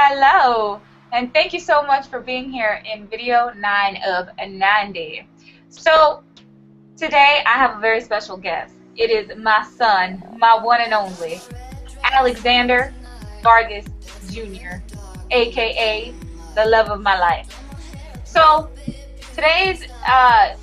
Hello, and thank you so much for being here in video 9 of 90. So, today I have a very special guest. It is my son, my one and only, Alexander Vargas Jr., aka the love of my life. So, today's uh,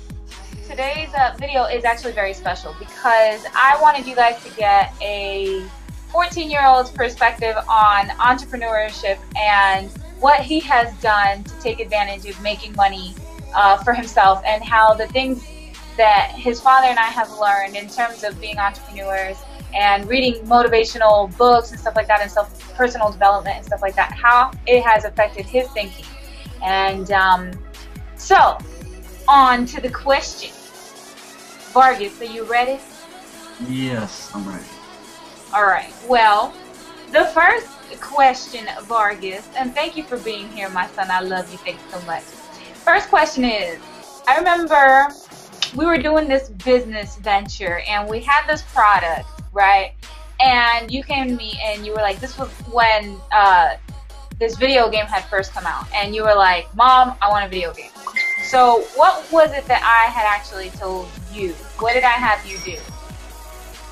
today's uh, video is actually very special because I wanted you guys to get a 14 year old's perspective on entrepreneurship and what he has done to take advantage of making money uh, for himself and how the things that his father and I have learned in terms of being entrepreneurs and reading motivational books and stuff like that and self personal development and stuff like that, how it has affected his thinking. And um, so, on to the question. Vargas, are you ready? Yes, I'm ready. All right. Well, the first question, Vargas, and thank you for being here, my son. I love you. Thanks so much. First question is I remember we were doing this business venture and we had this product, right? And you came to me and you were like, this was when uh, this video game had first come out. And you were like, Mom, I want a video game. So, what was it that I had actually told you? What did I have you do?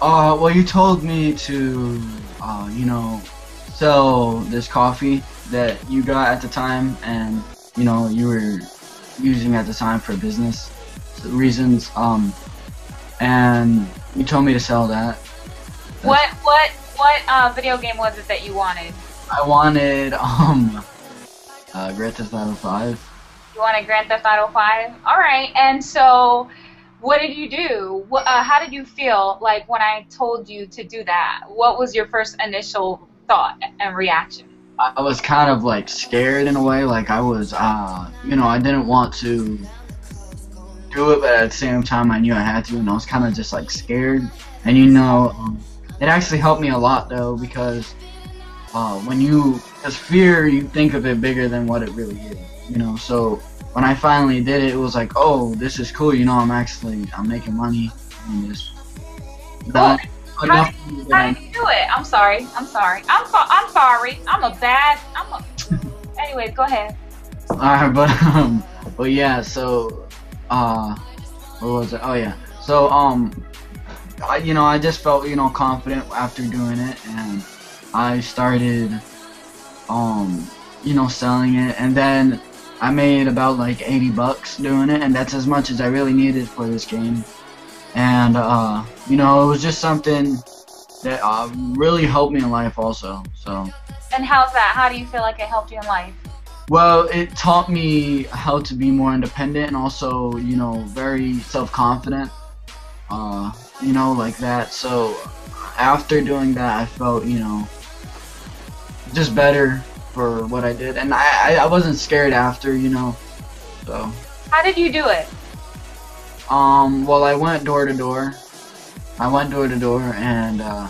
Uh, well, you told me to, uh, you know, sell this coffee that you got at the time, and you know you were using at the time for business reasons. Um, and you told me to sell that. That's what what what uh, video game was it that you wanted? I wanted um, uh, Grand Theft Auto Five. You wanted Grand Theft Auto Five. All right, and so what did you do? What, uh, how did you feel like when I told you to do that? What was your first initial thought and reaction? I was kind of like scared in a way. Like I was, uh, you know, I didn't want to do it, but at the same time, I knew I had to, and I was kind of just like scared. And you know, um, it actually helped me a lot though because uh, when you, because fear, you think of it bigger than what it really is. You know, so when I finally did it, it was like, oh, this is cool. You know, I'm actually I'm making money in this. Cool. How, did, how did you do it? I'm sorry. I'm sorry. I'm I'm sorry. I'm a bad. I'm a. anyway, go ahead. Alright, but um, but yeah. So, uh, what was it? Oh yeah. So um, I you know I just felt you know confident after doing it, and I started um, you know selling it, and then I made about like 80 bucks doing it, and that's as much as I really needed for this game. And, uh, you know, it was just something that uh, really helped me in life also, so. And how's that? How do you feel like it helped you in life? Well, it taught me how to be more independent and also, you know, very self-confident, uh, you know, like that. So after doing that, I felt, you know, just better for what I did, and I, I wasn't scared after, you know. So. How did you do it? Um. Well, I went door to door. I went door to door, and uh,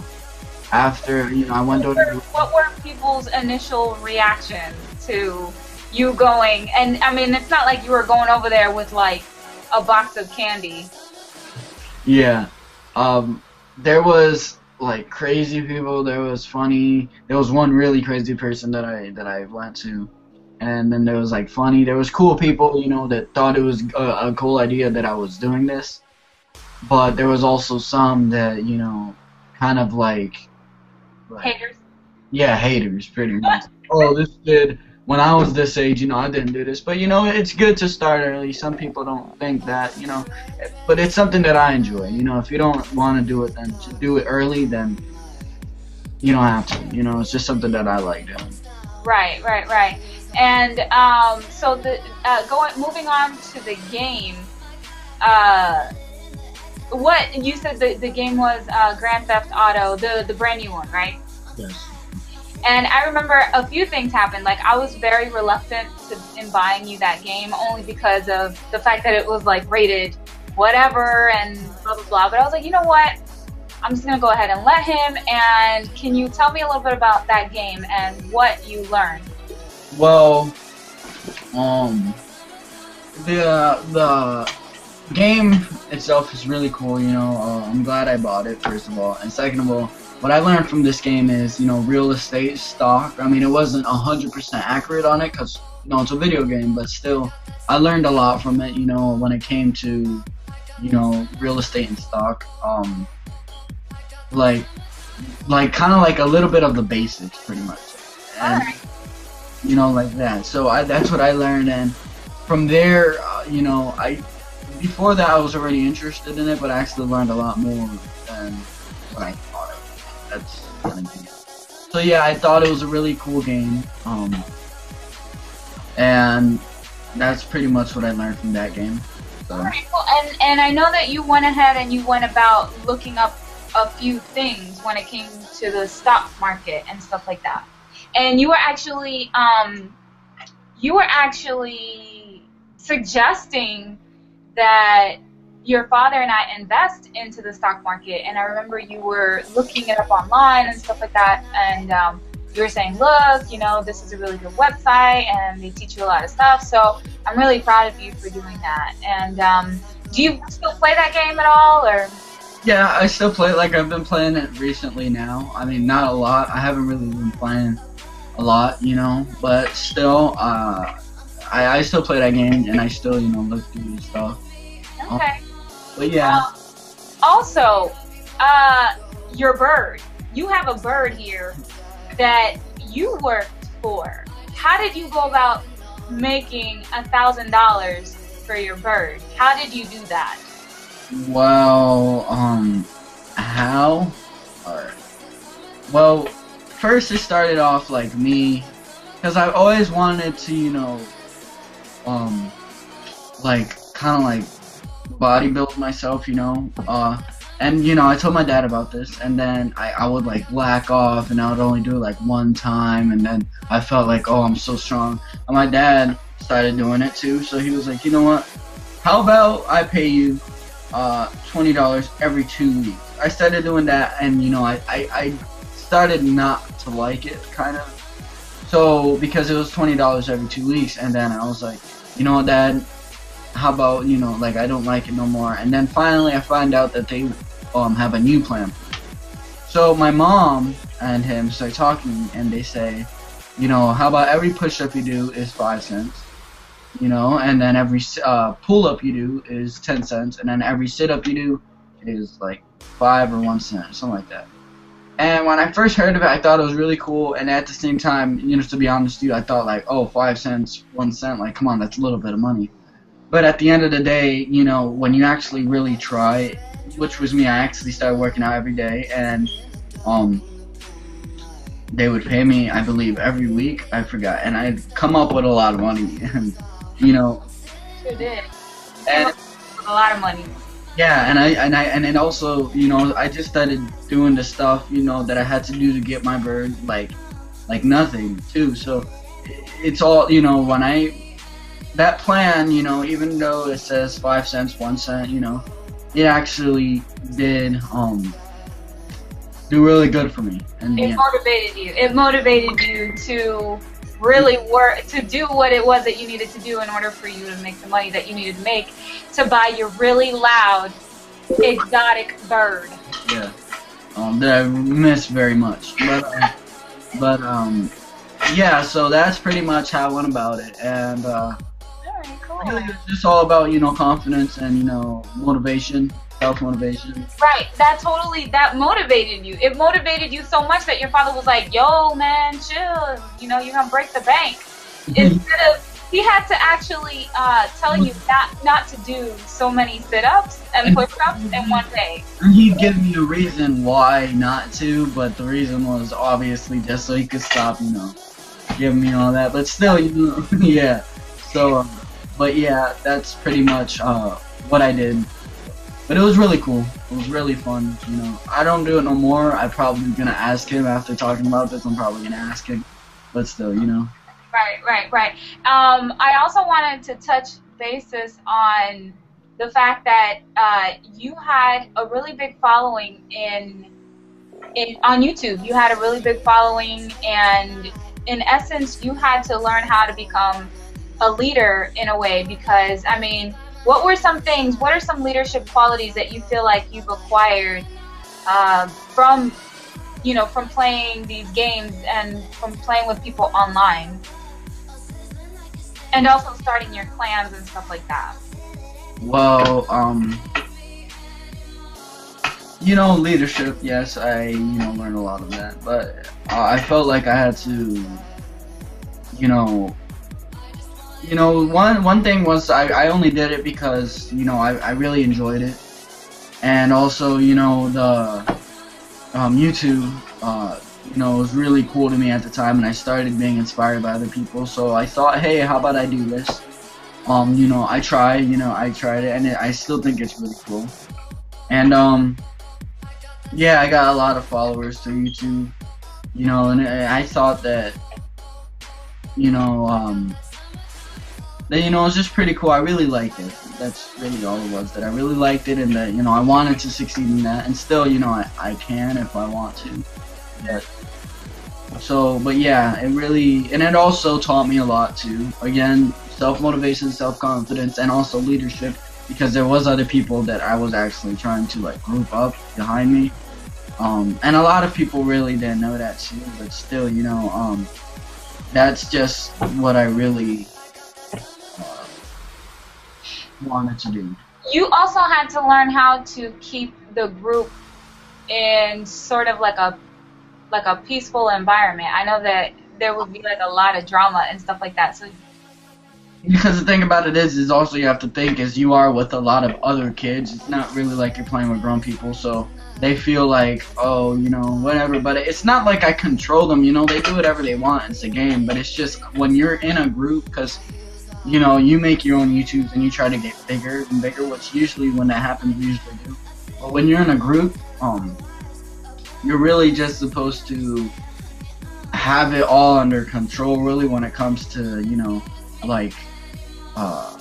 after you know, I went door to door. What were people's initial reaction to you going? And I mean, it's not like you were going over there with like a box of candy. Yeah. Um. There was like crazy people. There was funny. There was one really crazy person that I that I went to, and then there was like funny. There was cool people, you know, that thought it was a, a cool idea that I was doing this, but there was also some that you know, kind of like, like haters. Yeah, haters, pretty much. oh, this did when I was this age, you know, I didn't do this. But you know, it's good to start early. Some people don't think that, you know, but it's something that I enjoy. You know, if you don't want to do it, then to do it early, then you don't have to. You know, it's just something that I like doing. Right, right, right. And um, so the uh, going moving on to the game. Uh, what you said the, the game was uh, Grand Theft Auto, the the brand new one, right? Yes. And I remember a few things happened. Like I was very reluctant to in buying you that game only because of the fact that it was like rated whatever and blah blah blah. But I was like, you know what? I'm just gonna go ahead and let him. And can you tell me a little bit about that game and what you learned? Well, um, the the game itself is really cool. You know, uh, I'm glad I bought it first of all, and second of all, what I learned from this game is, you know, real estate stock. I mean, it wasn't 100% accurate on it because, you know, it's a video game, but still, I learned a lot from it, you know, when it came to, you know, real estate and stock. Um, like, like kind of like a little bit of the basics, pretty much. And, you know, like that. So I, that's what I learned, and from there, uh, you know, I before that I was already interested in it, but I actually learned a lot more than what I. That's kind of so yeah, I thought it was a really cool game, um, and that's pretty much what I learned from that game. So. Cool. And and I know that you went ahead and you went about looking up a few things when it came to the stock market and stuff like that. And you were actually um, you were actually suggesting that your father and I invest into the stock market. And I remember you were looking it up online and stuff like that. And um, you were saying, look, you know, this is a really good website and they teach you a lot of stuff. So I'm really proud of you for doing that. And um, do you still play that game at all or? Yeah, I still play. it. Like I've been playing it recently now. I mean, not a lot. I haven't really been playing a lot, you know, but still, uh, I, I still play that game and I still, you know, look through stuff. Okay. But yeah. Uh, also, uh, your bird. You have a bird here that you worked for. How did you go about making a thousand dollars for your bird? How did you do that? Well, um, how? Or, well, first it started off like me, because I always wanted to, you know, um, like kind of like bodybuild myself, you know. Uh, and you know, I told my dad about this, and then I, I would like lack off, and I would only do it like one time, and then I felt like, oh, I'm so strong. And my dad started doing it too, so he was like, you know what? How about I pay you uh, twenty dollars every two weeks? I started doing that, and you know, I, I, I started not to like it, kind of. So because it was twenty dollars every two weeks, and then I was like, you know what, Dad? How about you know, like I don't like it no more. And then finally, I find out that they um have a new plan. So my mom and him start talking, and they say, you know, how about every push-up you do is five cents, you know, and then every uh, pull-up you do is ten cents, and then every sit-up you do is like five or one cent, something like that. And when I first heard of it, I thought it was really cool. And at the same time, you know, to be honest with you, I thought like, oh, five cents, one cent, like, come on, that's a little bit of money. But at the end of the day, you know, when you actually really try, which was me, I actually started working out every day, and um, they would pay me, I believe, every week. I forgot, and I'd come up with a lot of money, and you know. Sure did. And a lot of money. Yeah, and I and I and then also, you know, I just started doing the stuff, you know, that I had to do to get my bird, like, like nothing too. So it's all, you know, when I that plan, you know, even though it says five cents, one cent, you know, it actually did um do really good for me. And It motivated you. It motivated you to really work to do what it was that you needed to do in order for you to make the money that you needed to make to buy your really loud exotic bird. Yeah. Um, that I miss very much. But, uh, but um, yeah. So that's pretty much how I went about it, and uh. Really it's just all about you know confidence and you know motivation, self motivation. Right, that totally that motivated you. It motivated you so much that your father was like, "Yo, man, chill. You know, you're gonna break the bank." Instead of he had to actually uh, tell you not not to do so many sit-ups and push-ups in one day. And he'd give me a reason why not to, but the reason was obviously just so he could stop, you know, giving me all that. But still, you know, yeah. So, um, but yeah, that's pretty much uh, what I did. But it was really cool. It was really fun. You know, I don't do it no more. I'm probably gonna ask him after talking about this. I'm probably gonna ask him. But still, you know. Right, right, right. Um, I also wanted to touch basis on the fact that uh, you had a really big following in in on YouTube. You had a really big following, and in essence, you had to learn how to become a leader in a way. Because I mean, what were some things? What are some leadership qualities that you feel like you've acquired uh, from you know, from playing these games and from playing with people online? And also starting your clans and stuff like that. Well, um, you know, leadership. Yes, I you know learned a lot of that, but uh, I felt like I had to, you know, you know, one one thing was I, I only did it because you know I, I really enjoyed it, and also you know the um, YouTube uh, you know was really cool to me at the time, and I started being inspired by other people. So I thought, hey, how about I do this? Um, you know, I tried, you know, I tried it, and it, I still think it's really cool. And um, yeah, I got a lot of followers through YouTube, you know, and I, I thought that, you know, um, you know it was just pretty cool. I really liked it. That's really all it was. That I really liked it, and that you know I wanted to succeed in that, and still, you know, I, I can if I want to. But so, but yeah, it really, and it also taught me a lot too. Again, self motivation, self confidence, and also leadership because there was other people that I was actually trying to like group up behind me. Um, and a lot of people really didn't know that too, but still, you know, um, that's just what I really wanted to do. You also had to learn how to keep the group in sort of like a like a peaceful environment. I know that there would be like a lot of drama and stuff like that. So because the thing about it is, is also you have to think is you are with a lot of other kids. It's not really like you're playing with grown people, so they feel like, oh, you know, whatever. But it's not like I control them. You know, they do whatever they want. It's a game, but it's just when you're in a group, because you know you make your own YouTubes and you try to get bigger and bigger. Which usually when that happens, we usually do. But when you're in a group, um, you're really just supposed to have it all under control. Really, when it comes to you know, like uh,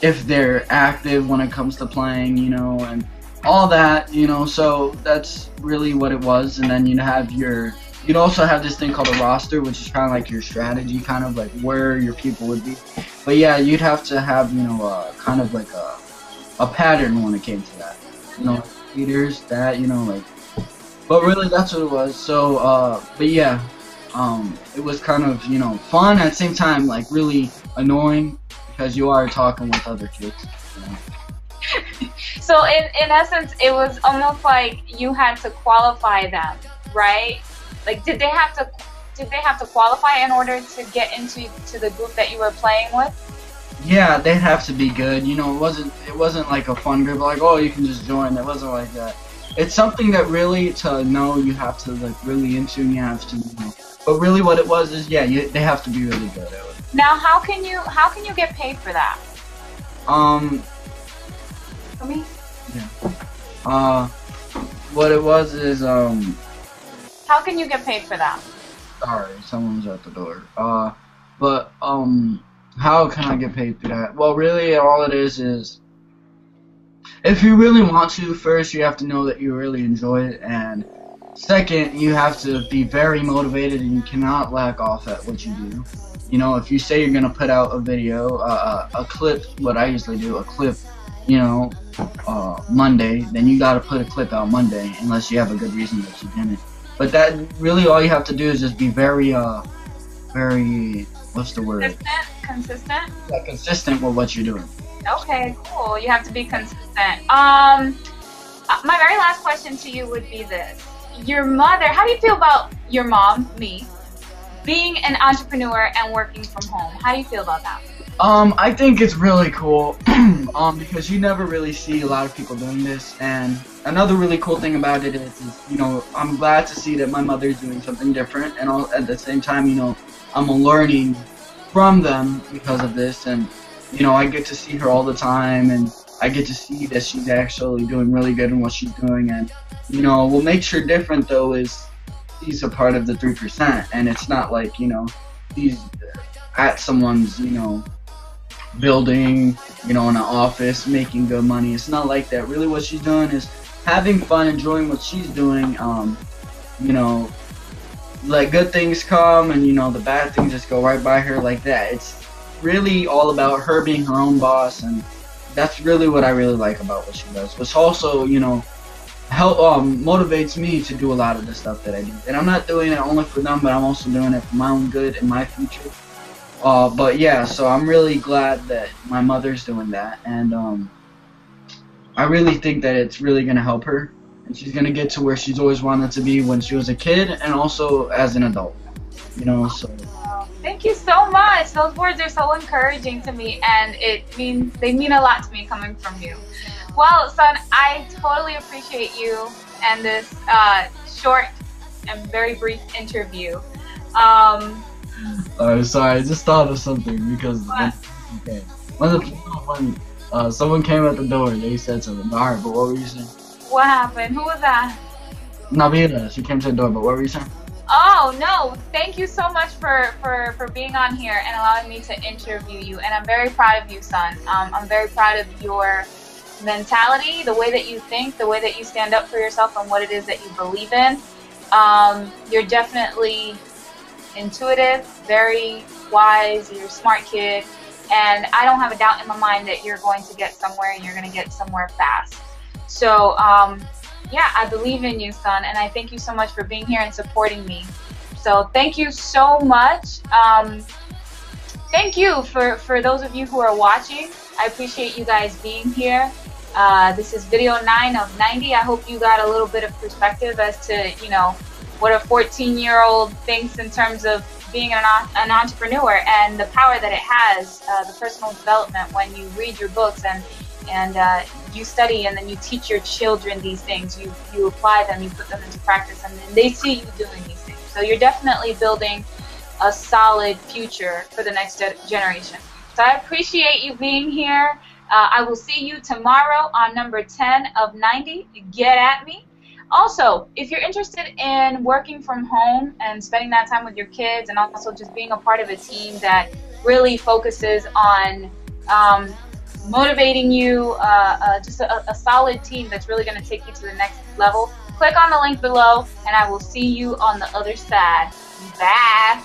if they're active when it comes to playing, you know, and all that, you know. So that's really what it was. And then you'd have your, you'd also have this thing called a roster, which is kind of like your strategy, kind of like where your people would be. But yeah, you'd have to have, you know, uh, kind of like a, a pattern when it came to that. You know, leaders, that, you know, like. But really, that's what it was. So, uh, but yeah, um, it was kind of, you know, fun at the same time, like really annoying because you are talking with other kids. You know? so in in essence, it was almost like you had to qualify them, right? Like, did they have to did they have to qualify in order to get into to the group that you were playing with? Yeah, they'd have to be good. You know, it wasn't it wasn't like a fun group like oh you can just join. It wasn't like that. It's something that really to know you have to like really into and you have to you know. But really, what it was is yeah, you, they have to be really good at it. Now, how can you how can you get paid for that? Um. For me? Yeah. Uh, what it was is um. How can you get paid for that? Sorry, someone's at the door. Uh, but um, how can I get paid for that? Well, really, all it is is if you really want to, first you have to know that you really enjoy it, and second, you have to be very motivated and you cannot lack off at what you do. You know, if you say you're gonna put out a video, uh, a clip, what I usually do, a clip, you know, uh, Monday, then you gotta put a clip out Monday, unless you have a good reason that you didn't. But that really all you have to do is just be very, uh, very, what's the word? Consistent. Consistent. Yeah, consistent with what you're doing. Okay, cool. You have to be consistent. Um, uh, my very last question to you would be this: Your mother. How do you feel about your mom, me, being an entrepreneur and working from home. How do you feel about that? Um, I think it's really cool, um, because you never really see a lot of people doing this. And another really cool thing about it is, is you know, I'm glad to see that my mother's doing something different, and all, at the same time, you know, I'm learning from them because of this, and you know, I get to see her all the time, and I get to see that she's actually doing really good in what she's doing, and you know, what makes her different though is she's a part of the three percent, and it's not like you know he's at someone's you know building, you know, in an office making good money. It's not like that. Really, what she's doing is having fun, enjoying what she's doing. Um, you know, let good things come, and you know the bad things just go right by her like that. It's really all about her being her own boss, and that's really what I really like about what she does. But also, you know, help um, motivates me to do a lot of the stuff that I do. And I'm not doing it only for them, but I'm also doing it for my own good and my future. Uh, but yeah, so I'm really glad that my mother's doing that, and um, I really think that it's really gonna help her, and she's gonna get to where she's always wanted to be when she was a kid, and also as an adult. You know, so. Thank you so much. Those words are so encouraging to me, and it means they mean a lot to me coming from you. Well, son, I totally appreciate you and this uh, short and very brief interview. Um, uh, sorry, I just thought of something because when, okay, when, the, when uh, someone came at the door, they said something. Alright, but what were you saying? What happened? Who was that? Nabila. She came to the door, but what were you saying? Oh no! Thank you so much for for for being on here and allowing me to interview you. And I'm very proud of you, son. Um, I'm very proud of your mentality, the way that you think, the way that you stand up for yourself, and what it is that you believe in. Um, you're definitely intuitive, very wise, you're a smart kid, and I don't have a doubt in my mind that you're going to get somewhere and you're going to get somewhere fast. So, um, yeah, I believe in you, son, and I thank you so much for being here and supporting me. So, thank you so much. Um, thank you for, for those of you who are watching. I appreciate you guys being here. Uh, this is video 9 of 90. I hope you got a little bit of perspective as to, you know, what a 14 year old thinks in terms of being an, an entrepreneur and the power that it has, uh, the personal development when you read your books and and uh, you study and then you teach your children these things. You you apply them, you put them into practice, and then they see you doing these things. So you're definitely building a solid future for the next generation. So I appreciate you being here. Uh, I will see you tomorrow on number 10 of 90. Get at me. Also, if you're interested in working from home and spending that time with your kids and also just being a part of a team that really focuses on um, motivating you, uh, uh, just a, a solid team that's really going to take you to the next level, click on the link below and I will see you on the other side. Bye.